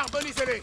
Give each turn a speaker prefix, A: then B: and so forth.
A: Charbonnisez-les